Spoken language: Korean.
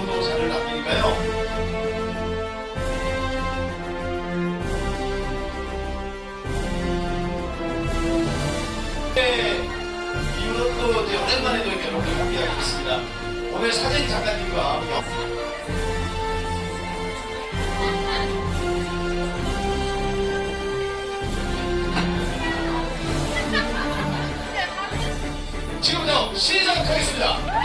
부동산을 납니까요? 네, 이것도 이제 오랜만에 또 여러분들 함께하겠습니다. 오늘 사진 작가님과 지금부터 시작하겠습니다.